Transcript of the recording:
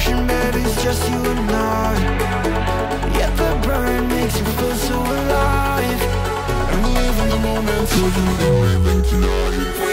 ocean bed is just you and I. Yet the burn makes you feel so alive. I'm living the moment, so you know living tonight.